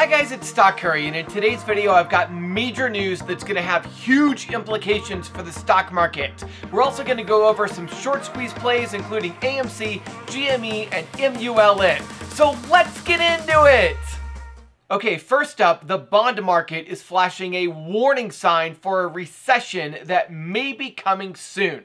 Hi guys, it's Stock Curry, and in today's video I've got major news that's going to have huge implications for the stock market. We're also going to go over some short squeeze plays including AMC, GME, and MULN. So let's get into it! Okay, first up, the bond market is flashing a warning sign for a recession that may be coming soon.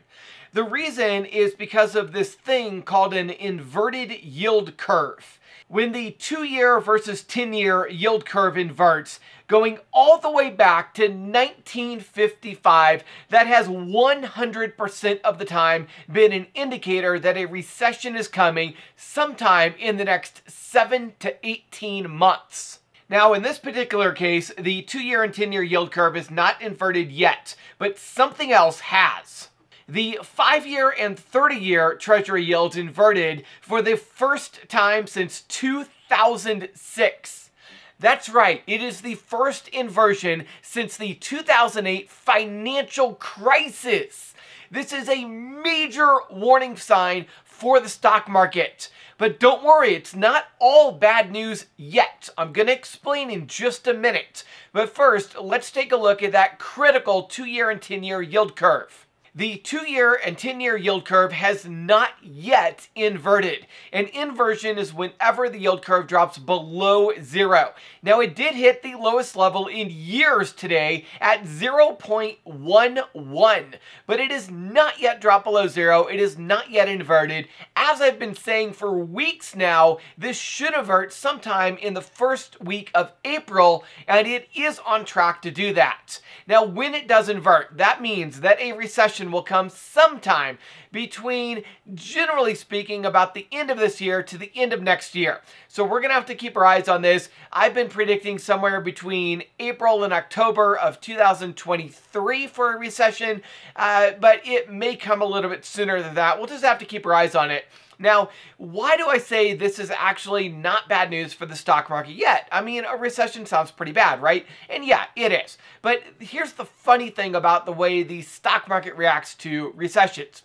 The reason is because of this thing called an inverted yield curve. When the two-year versus 10-year yield curve inverts, going all the way back to 1955, that has 100% of the time been an indicator that a recession is coming sometime in the next 7 to 18 months. Now, in this particular case, the two-year and 10-year yield curve is not inverted yet, but something else has. The 5-year and 30-year Treasury yields inverted for the first time since 2006. That's right, it is the first inversion since the 2008 financial crisis. This is a major warning sign for the stock market. But don't worry, it's not all bad news yet. I'm going to explain in just a minute. But first, let's take a look at that critical 2-year and 10-year yield curve. The two-year and 10-year yield curve has not yet inverted. An inversion is whenever the yield curve drops below zero. Now, it did hit the lowest level in years today at 0.11, but it has not yet dropped below zero. It is not yet inverted. As I've been saying for weeks now, this should invert sometime in the first week of April, and it is on track to do that. Now, when it does invert, that means that a recession will come sometime between, generally speaking, about the end of this year to the end of next year. So we're going to have to keep our eyes on this. I've been predicting somewhere between April and October of 2023 for a recession, uh, but it may come a little bit sooner than that. We'll just have to keep our eyes on it. Now, why do I say this is actually not bad news for the stock market yet? I mean, a recession sounds pretty bad, right? And yeah, it is. But here's the funny thing about the way the stock market reacts to recessions.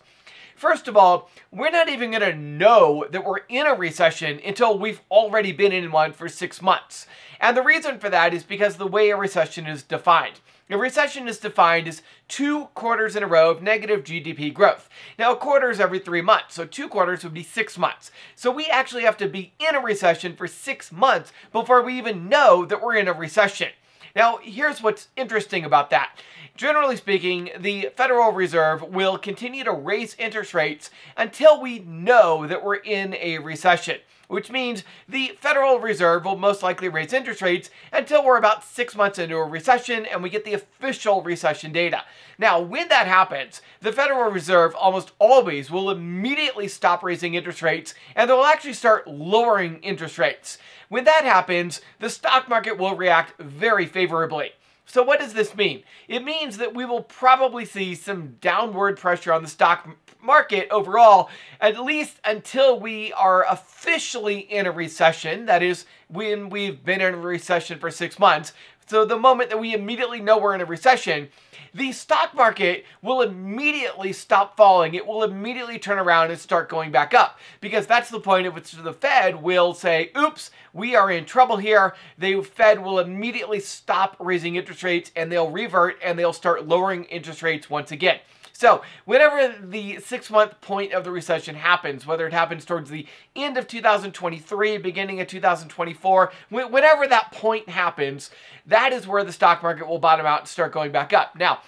First of all, we're not even going to know that we're in a recession until we've already been in one for six months. And the reason for that is because the way a recession is defined. A recession is defined as two quarters in a row of negative GDP growth. Now, a quarter is every three months, so two quarters would be six months. So we actually have to be in a recession for six months before we even know that we're in a recession. Now, here's what's interesting about that. Generally speaking, the Federal Reserve will continue to raise interest rates until we know that we're in a recession which means the Federal Reserve will most likely raise interest rates until we're about six months into a recession and we get the official recession data. Now, when that happens, the Federal Reserve almost always will immediately stop raising interest rates and they'll actually start lowering interest rates. When that happens, the stock market will react very favorably. So what does this mean? It means that we will probably see some downward pressure on the stock market overall, at least until we are officially in a recession. That is, when we've been in a recession for six months. So the moment that we immediately know we're in a recession, the stock market will immediately stop falling. It will immediately turn around and start going back up because that's the point at which the Fed will say, oops, we are in trouble here. The Fed will immediately stop raising interest rates and they'll revert and they'll start lowering interest rates once again. So, whenever the six month point of the recession happens, whether it happens towards the end of 2023, beginning of 2024, whenever that point happens, that is where the stock market will bottom out and start going back up. Now,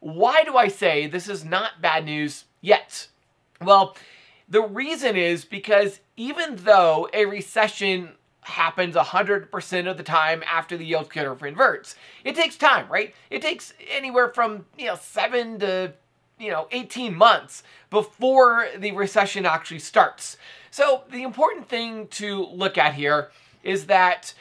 why do I say this is not bad news yet? Well, the reason is because even though a recession happens 100% of the time after the yield curve inverts. It takes time, right? It takes anywhere from, you know, 7 to you know, 18 months before the recession actually starts. So the important thing to look at here is that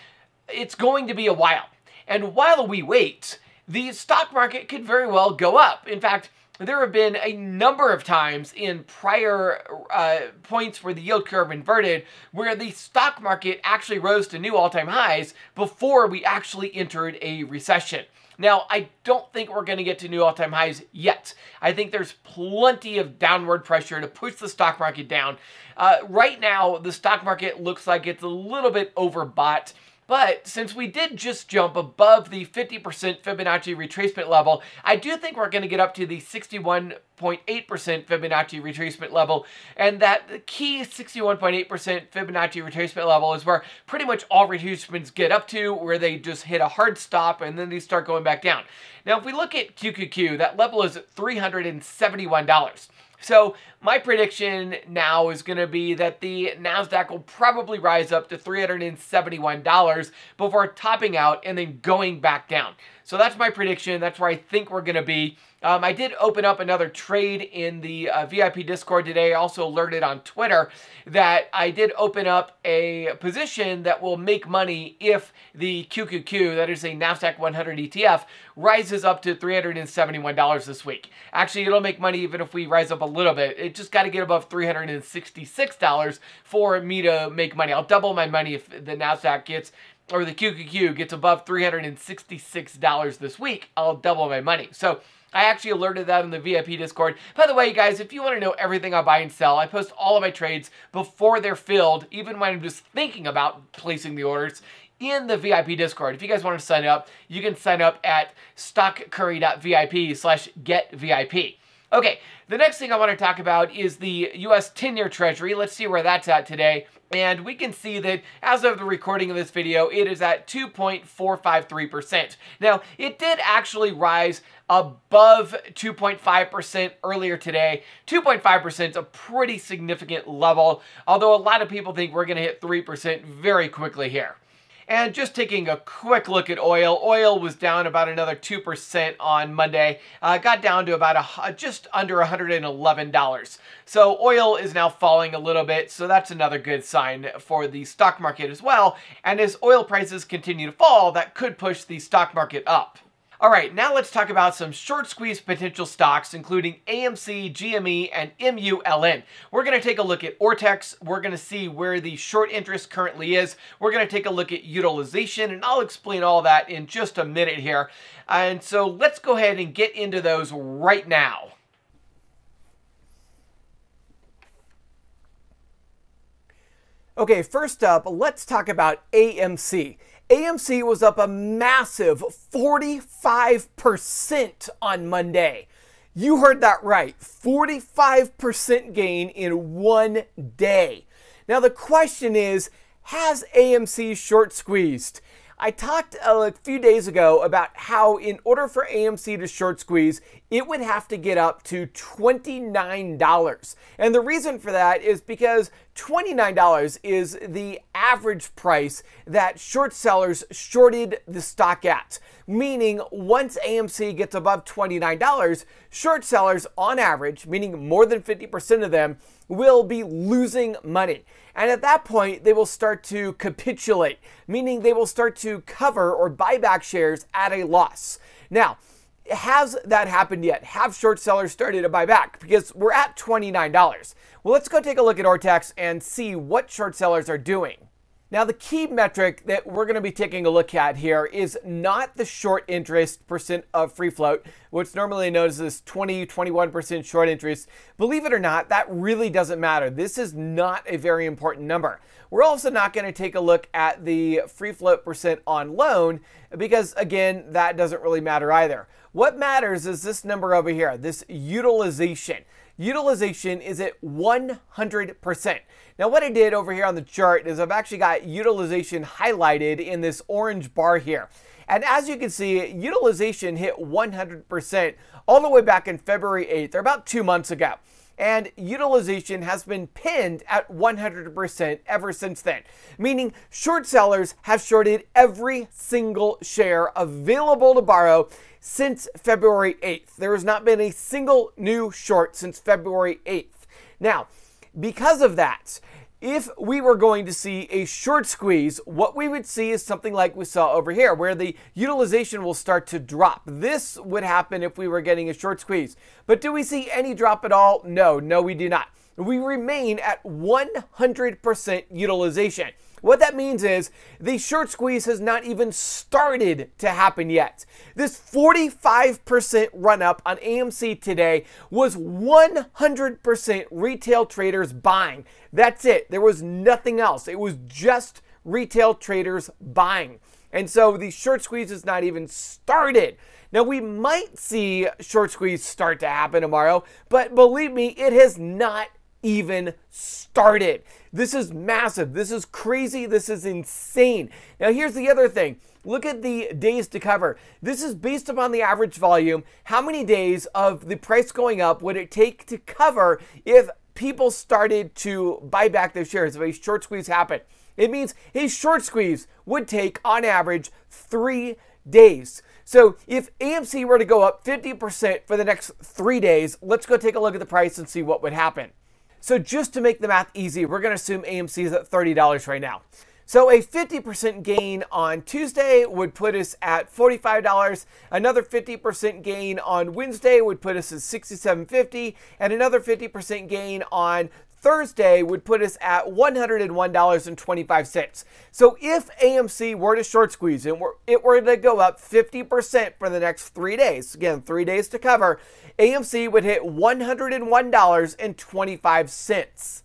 it's going to be a while. And while we wait, the stock market could very well go up. In fact, there have been a number of times in prior uh, points where the yield curve inverted where the stock market actually rose to new all-time highs before we actually entered a recession. Now, I don't think we're going to get to new all-time highs yet. I think there's plenty of downward pressure to push the stock market down. Uh, right now, the stock market looks like it's a little bit overbought. But since we did just jump above the 50% Fibonacci retracement level, I do think we're going to get up to the 61 61.8% Fibonacci retracement level. And that key 61.8% Fibonacci retracement level is where pretty much all retracements get up to, where they just hit a hard stop and then they start going back down. Now, if we look at QQQ, that level is $371. So my prediction now is going to be that the NASDAQ will probably rise up to $371 before topping out and then going back down. So that's my prediction. That's where I think we're going to be. Um, I did open up another trade in the uh, VIP Discord today. I also alerted on Twitter that I did open up a position that will make money if the QQQ, that is a NASDAQ 100 ETF, rises up to $371 this week. Actually, it'll make money even if we rise up a little bit. It just got to get above $366 for me to make money. I'll double my money if the NASDAQ gets or the QQQ gets above $366 this week. I'll double my money. So I actually alerted that in the VIP Discord. By the way, guys, if you want to know everything I buy and sell, I post all of my trades before they're filled, even when I'm just thinking about placing the orders in the VIP Discord. If you guys want to sign up, you can sign up at stockcurry.vip slash getvip. Okay, the next thing I want to talk about is the U.S. 10-year Treasury. Let's see where that's at today. And we can see that as of the recording of this video, it is at 2.453%. Now, it did actually rise above 2.5% earlier today. 2.5% is a pretty significant level, although a lot of people think we're going to hit 3% very quickly here. And just taking a quick look at oil, oil was down about another 2% on Monday. Uh, got down to about a, just under $111. So oil is now falling a little bit, so that's another good sign for the stock market as well. And as oil prices continue to fall, that could push the stock market up. All right, now let's talk about some short squeeze potential stocks, including AMC, GME, and MULN. We're going to take a look at Ortex. We're going to see where the short interest currently is. We're going to take a look at utilization, and I'll explain all that in just a minute here. And so let's go ahead and get into those right now. Okay, first up, let's talk about AMC. AMC was up a massive 45% on Monday. You heard that right 45% gain in one day. Now, the question is has AMC short squeezed? I talked uh, a few days ago about how, in order for AMC to short squeeze, it would have to get up to $29. And the reason for that is because $29 is the average price that short sellers shorted the stock at. Meaning, once AMC gets above $29, short sellers, on average, meaning more than 50% of them, will be losing money. And at that point, they will start to capitulate, meaning they will start to cover or buy back shares at a loss. Now, has that happened yet? Have short sellers started to buy back? Because we're at $29. Well, let's go take a look at Ortex and see what short sellers are doing. Now, the key metric that we're going to be taking a look at here is not the short interest percent of free float, what's normally known as this 20, 21% short interest. Believe it or not, that really doesn't matter. This is not a very important number. We're also not going to take a look at the free float percent on loan because, again, that doesn't really matter either. What matters is this number over here, this utilization utilization is at 100%. Now what I did over here on the chart is I've actually got utilization highlighted in this orange bar here. And as you can see, utilization hit 100% all the way back in February 8th, or about two months ago. And utilization has been pinned at 100% ever since then, meaning short sellers have shorted every single share available to borrow since February 8th. There has not been a single new short since February 8th. Now, because of that, if we were going to see a short squeeze, what we would see is something like we saw over here, where the utilization will start to drop. This would happen if we were getting a short squeeze. But do we see any drop at all? No, no, we do not. We remain at 100% utilization. What that means is the short squeeze has not even started to happen yet. This 45% run up on AMC today was 100% retail traders buying. That's it. There was nothing else. It was just retail traders buying. And so the short squeeze is not even started. Now, we might see short squeeze start to happen tomorrow, but believe me, it has not even started. This is massive. This is crazy. This is insane. Now, here's the other thing. Look at the days to cover. This is based upon the average volume. How many days of the price going up would it take to cover if people started to buy back their shares, if a short squeeze happened? It means a short squeeze would take, on average, three days. So if AMC were to go up 50% for the next three days, let's go take a look at the price and see what would happen. So just to make the math easy, we're going to assume AMC is at $30 right now. So a 50% gain on Tuesday would put us at $45. Another 50% gain on Wednesday would put us at $67.50, and another 50% gain on Thursday would put us at $101.25. So if AMC were to short squeeze and it were to go up 50% for the next three days, again, three days to cover, AMC would hit $101.25.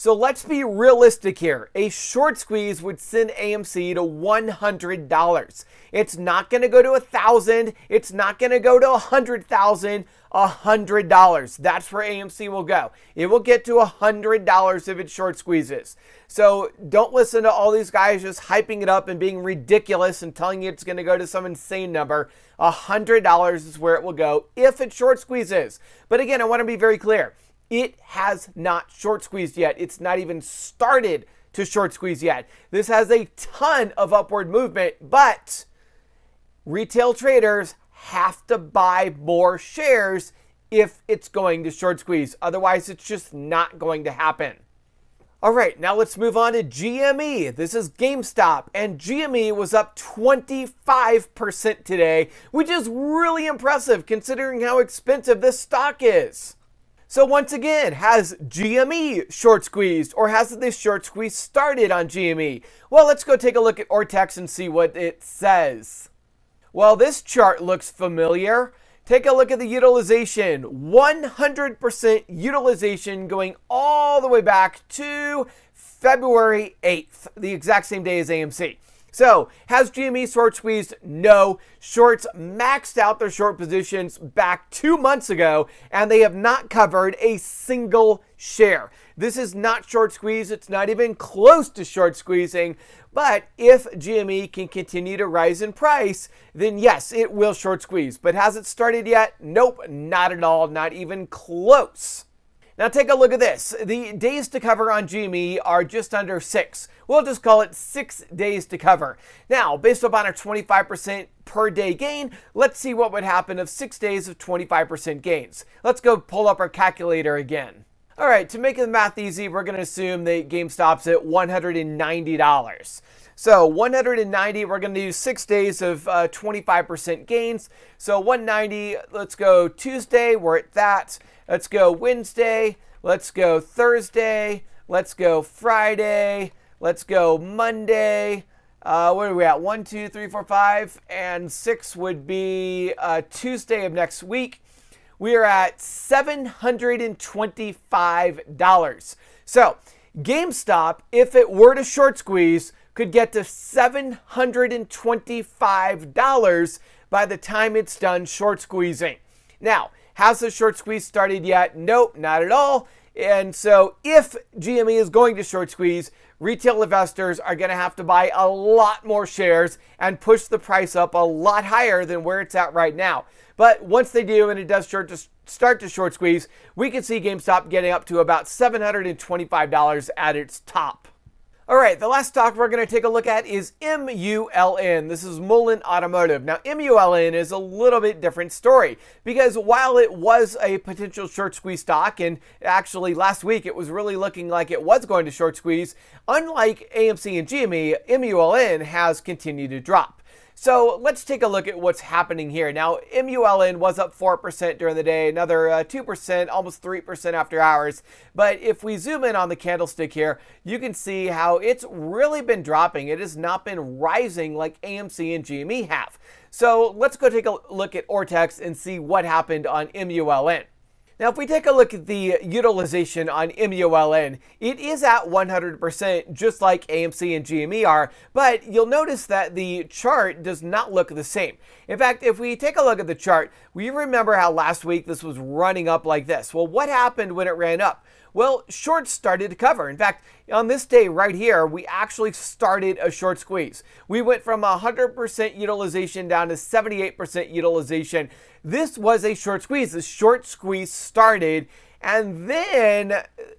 So let's be realistic here. A short squeeze would send AMC to $100. It's not going to go to a 1000 It's not going to go to a 100000 $100. That's where AMC will go. It will get to $100 if it short squeezes. So don't listen to all these guys just hyping it up and being ridiculous and telling you it's going to go to some insane number. $100 is where it will go if it short squeezes. But again, I want to be very clear. It has not short squeezed yet. It's not even started to short squeeze yet. This has a ton of upward movement, but retail traders have to buy more shares if it's going to short squeeze. Otherwise, it's just not going to happen. All right, now let's move on to GME. This is GameStop, and GME was up 25% today, which is really impressive considering how expensive this stock is. So once again, has GME short squeezed or has this short squeeze started on GME? Well, let's go take a look at Ortex and see what it says. Well, this chart looks familiar. Take a look at the utilization. 100% utilization going all the way back to February 8th, the exact same day as AMC. So, has GME short squeezed? No. Shorts maxed out their short positions back two months ago, and they have not covered a single share. This is not short squeeze. It's not even close to short squeezing. But if GME can continue to rise in price, then yes, it will short squeeze. But has it started yet? Nope, not at all. Not even close. Now take a look at this. The days to cover on GME are just under six. We'll just call it six days to cover. Now, based upon a 25% per day gain, let's see what would happen of six days of 25% gains. Let's go pull up our calculator again. All right, to make the math easy, we're going to assume the GameStop's at $190. So 190, we're going to do six days of 25% uh, gains. So 190, let's go Tuesday, we're at that. Let's go Wednesday. Let's go Thursday. Let's go Friday. Let's go Monday. Uh, what are we at? One, two, three, four, five, and six would be uh, Tuesday of next week. We are at $725. So, GameStop, if it were to short squeeze, could get to $725 by the time it's done short squeezing. Now, has the short squeeze started yet? Nope, not at all. And so if GME is going to short squeeze, retail investors are going to have to buy a lot more shares and push the price up a lot higher than where it's at right now. But once they do and it does start to, start to short squeeze, we can see GameStop getting up to about $725 at its top. All right, the last stock we're going to take a look at is MULN. This is Mullen Automotive. Now, MULN is a little bit different story because while it was a potential short squeeze stock, and actually last week it was really looking like it was going to short squeeze, unlike AMC and GME, MULN has continued to drop. So let's take a look at what's happening here. Now, MULN was up 4% during the day, another uh, 2%, almost 3% after hours. But if we zoom in on the candlestick here, you can see how it's really been dropping. It has not been rising like AMC and GME have. So let's go take a look at Ortex and see what happened on MULN. Now, if we take a look at the utilization on MULN, it is at 100%, just like AMC and GME are, but you'll notice that the chart does not look the same. In fact, if we take a look at the chart, we remember how last week this was running up like this. Well, what happened when it ran up? Well, shorts started to cover. In fact, on this day right here, we actually started a short squeeze. We went from 100% utilization down to 78% utilization. This was a short squeeze. The short squeeze started and then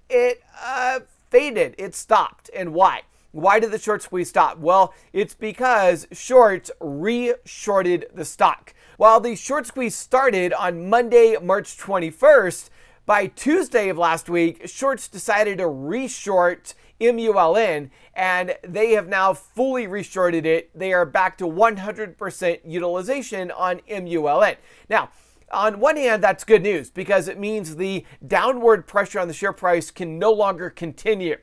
it uh, faded. It stopped. And why? Why did the short squeeze stop? Well, it's because shorts re-shorted the stock. While the short squeeze started on Monday, March 21st, by Tuesday of last week, shorts decided to reshort MULN and they have now fully reshorted it. They are back to 100% utilization on MULN. Now, on one hand, that's good news because it means the downward pressure on the share price can no longer continue.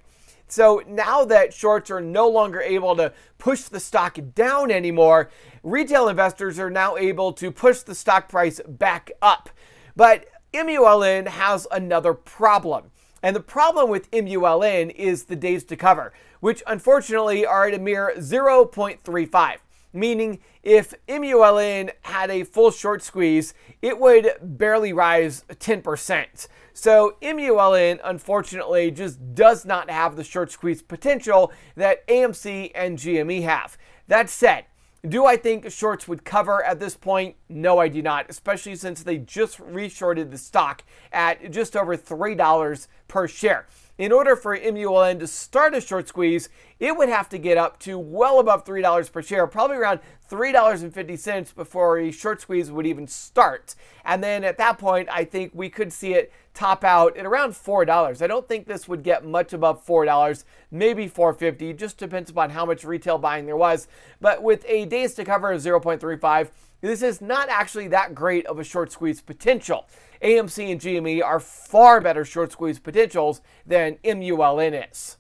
So now that shorts are no longer able to push the stock down anymore, retail investors are now able to push the stock price back up. But MULN has another problem. And the problem with MULN is the days to cover, which unfortunately are at a mere 0.35. Meaning, if MULN had a full short squeeze, it would barely rise 10%. So, MULN unfortunately just does not have the short squeeze potential that AMC and GME have. That said, do I think shorts would cover at this point? No, I do not, especially since they just reshorted the stock at just over $3 per share. In order for MULN to start a short squeeze, it would have to get up to well above $3 per share, probably around $3.50 before a short squeeze would even start. And then at that point, I think we could see it top out at around $4. I don't think this would get much above $4, maybe $4.50, just depends upon how much retail buying there was. But with a days to cover of 0.35, this is not actually that great of a short squeeze potential. AMC and GME are far better short squeeze potentials than MULN is.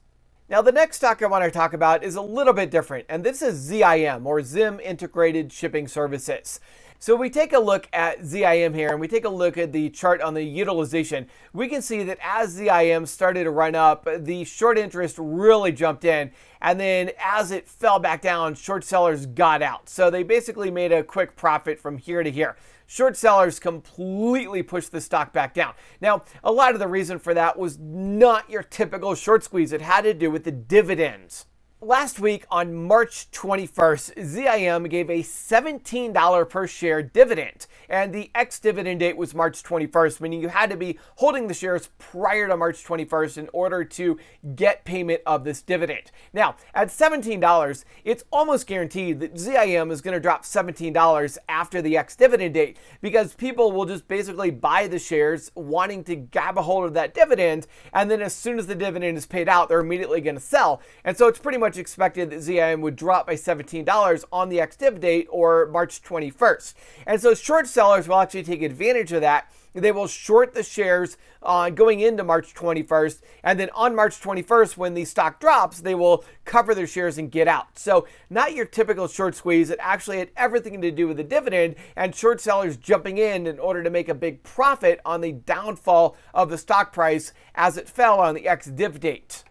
Now, the next stock I want to talk about is a little bit different, and this is ZIM, or Zim Integrated Shipping Services. So we take a look at ZIM here and we take a look at the chart on the utilization. We can see that as ZIM started to run up, the short interest really jumped in. And then as it fell back down, short sellers got out. So they basically made a quick profit from here to here short sellers completely pushed the stock back down. Now, a lot of the reason for that was not your typical short squeeze. It had to do with the dividends. Last week on March 21st, ZIM gave a $17 per share dividend, and the ex dividend date was March 21st, meaning you had to be holding the shares prior to March 21st in order to get payment of this dividend. Now, at $17, it's almost guaranteed that ZIM is going to drop $17 after the ex dividend date because people will just basically buy the shares wanting to grab a hold of that dividend, and then as soon as the dividend is paid out, they're immediately going to sell. And so it's pretty much much expected that ZIM would drop by $17 on the ex-div date or March 21st. And so short sellers will actually take advantage of that. They will short the shares uh, going into March 21st. And then on March 21st, when the stock drops, they will cover their shares and get out. So, not your typical short squeeze. It actually had everything to do with the dividend and short sellers jumping in in order to make a big profit on the downfall of the stock price as it fell on the ex div date.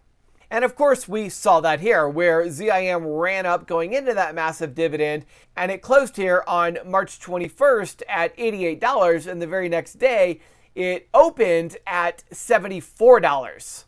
And of course, we saw that here, where ZIM ran up going into that massive dividend, and it closed here on March 21st at $88, and the very next day, it opened at $74.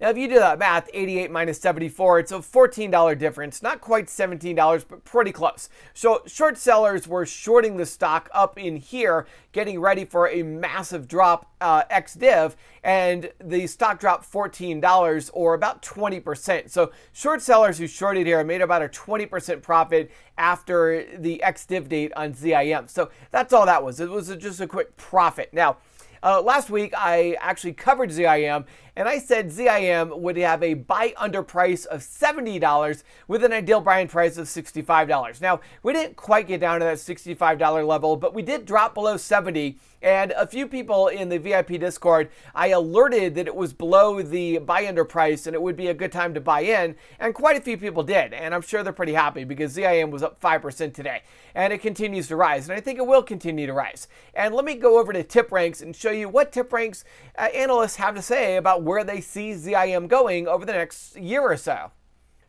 Now, if you do that math, 88 minus 74, it's a $14 difference. Not quite $17, but pretty close. So short sellers were shorting the stock up in here, getting ready for a massive drop uh, ex-div, and the stock dropped $14 or about 20%. So short sellers who shorted here made about a 20% profit after the ex-div date on ZIM. So that's all that was. It was just a quick profit. Now, uh, last week, I actually covered ZIM, and I said ZIM would have a buy under price of $70 with an ideal buying price of $65. Now, we didn't quite get down to that $65 level, but we did drop below 70 and a few people in the VIP Discord, I alerted that it was below the buy under price and it would be a good time to buy in. And quite a few people did. And I'm sure they're pretty happy because ZIM was up 5% today. And it continues to rise. And I think it will continue to rise. And let me go over to TipRanks and show you what TipRanks uh, analysts have to say about where they see ZIM going over the next year or so.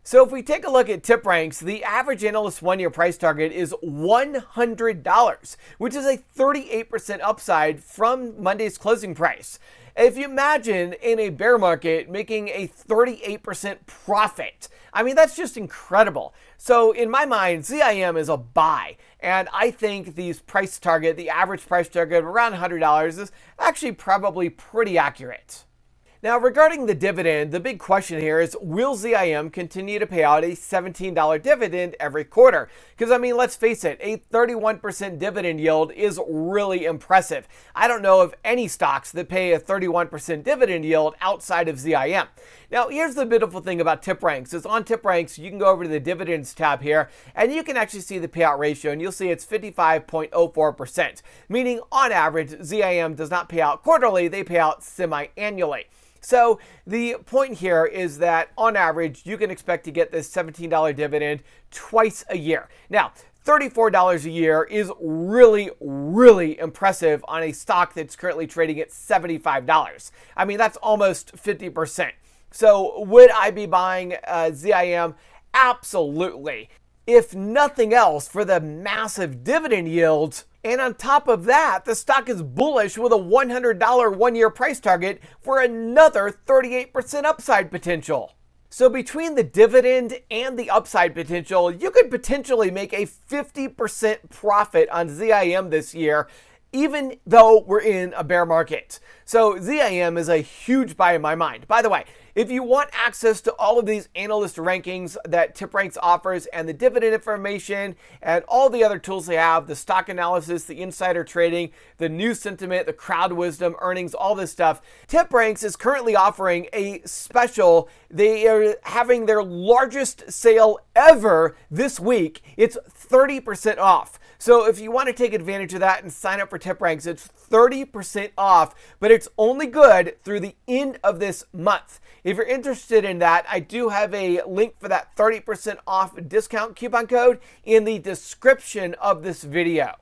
So if we take a look at TipRanks, the average analyst one-year price target is $100, which is a 38% upside from Monday's closing price. If you imagine in a bear market making a 38% profit, I mean, that's just incredible. So in my mind, ZIM is a buy. And I think these price target, the average price target of around $100 is actually probably pretty accurate. Now, regarding the dividend, the big question here is will ZIM continue to pay out a $17 dividend every quarter? Because, I mean, let's face it, a 31% dividend yield is really impressive. I don't know of any stocks that pay a 31% dividend yield outside of ZIM. Now, here's the beautiful thing about TipRanks is on TipRanks, you can go over to the dividends tab here, and you can actually see the payout ratio, and you'll see it's 55.04%, meaning on average, ZIM does not pay out quarterly, they pay out semi-annually. So the point here is that on average, you can expect to get this $17 dividend twice a year. Now, $34 a year is really, really impressive on a stock that's currently trading at $75. I mean, that's almost 50%. So would I be buying uh, ZIM? Absolutely. If nothing else, for the massive dividend yields and on top of that, the stock is bullish with a $100 one year price target for another 38% upside potential. So, between the dividend and the upside potential, you could potentially make a 50% profit on ZIM this year even though we're in a bear market. So ZIM is a huge buy in my mind. By the way, if you want access to all of these analyst rankings that TipRanks offers and the dividend information and all the other tools they have, the stock analysis, the insider trading, the news sentiment, the crowd wisdom, earnings, all this stuff, TipRanks is currently offering a special. They are having their largest sale ever this week. It's 30% off. So if you want to take advantage of that and sign up for TipRanks, it's 30% off, but it's only good through the end of this month. If you're interested in that, I do have a link for that 30% off discount coupon code in the description of this video.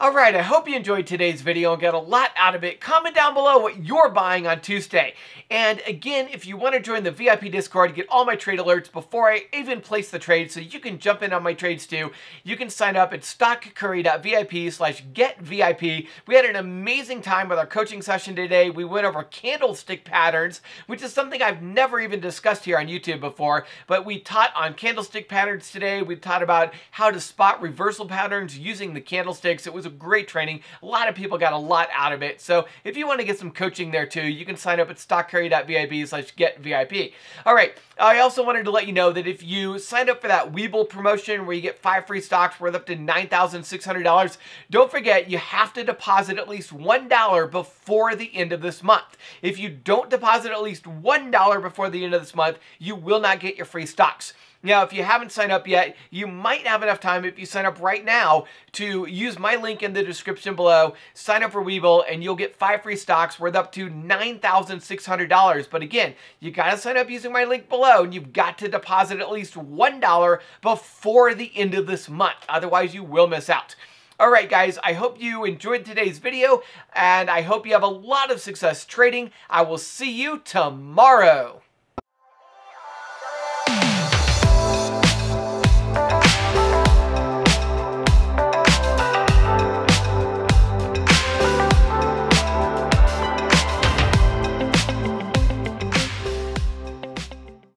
Alright, I hope you enjoyed today's video and got a lot out of it. Comment down below what you're buying on Tuesday. And again, if you want to join the VIP Discord, get all my trade alerts before I even place the trade so you can jump in on my trades too, you can sign up at stockcurry.vip slash getvip. We had an amazing time with our coaching session today. We went over candlestick patterns, which is something I've never even discussed here on YouTube before, but we taught on candlestick patterns today. We taught about how to spot reversal patterns using the candlesticks. It was a great training. A lot of people got a lot out of it. So if you want to get some coaching there too, you can sign up at stockcurry.vip slash get VIP. All right. I also wanted to let you know that if you signed up for that Webull promotion where you get five free stocks worth up to $9,600, don't forget you have to deposit at least $1 before the end of this month. If you don't deposit at least $1 before the end of this month, you will not get your free stocks. Now, if you haven't signed up yet, you might have enough time if you sign up right now to use my link in the description below, sign up for Webull, and you'll get five free stocks worth up to $9,600. But again, you got to sign up using my link below, and you've got to deposit at least $1 before the end of this month. Otherwise, you will miss out. All right, guys, I hope you enjoyed today's video, and I hope you have a lot of success trading. I will see you tomorrow.